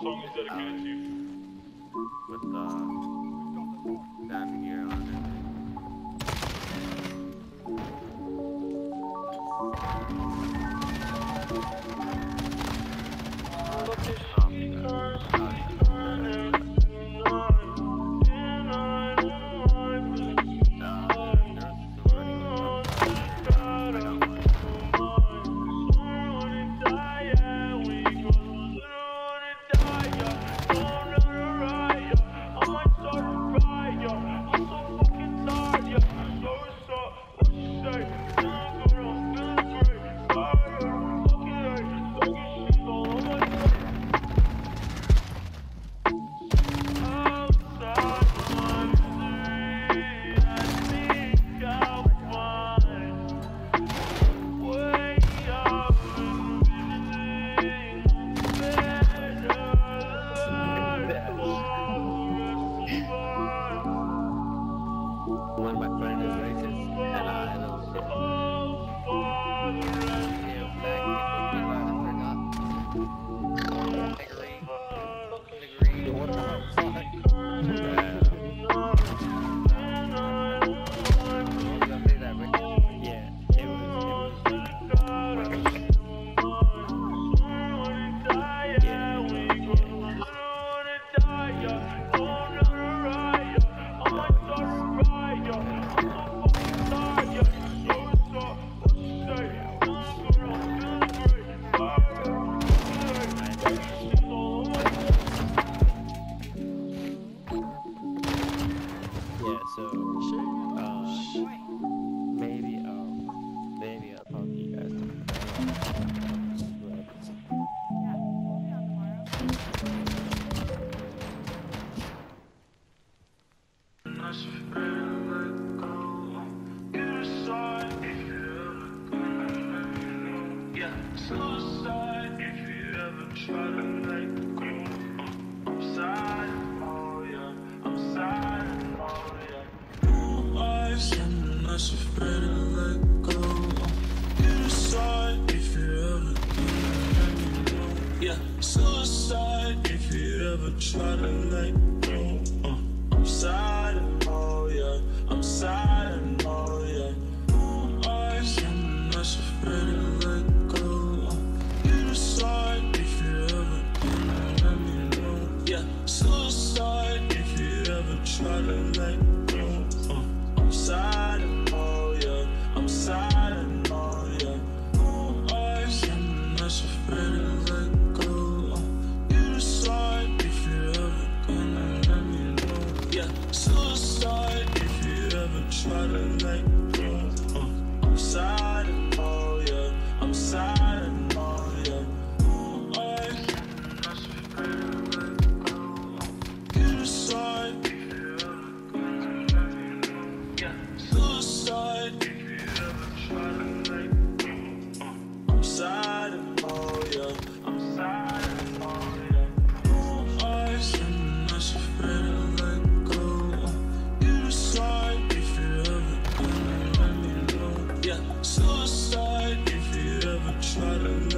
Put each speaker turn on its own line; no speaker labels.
song is dedicated to you.
with uh, that gear on
Suicide if you ever try to let go. Uh, I'm sad. Yeah. And not afraid to let go. You decide if you ever let me know. Yeah, suicide if you ever try to let go. I'm yeah. I'm yeah. And not afraid to let go. You decide if you ever let me know. Yeah, suicide Try to let go, uh, outside. Suicide if you ever try to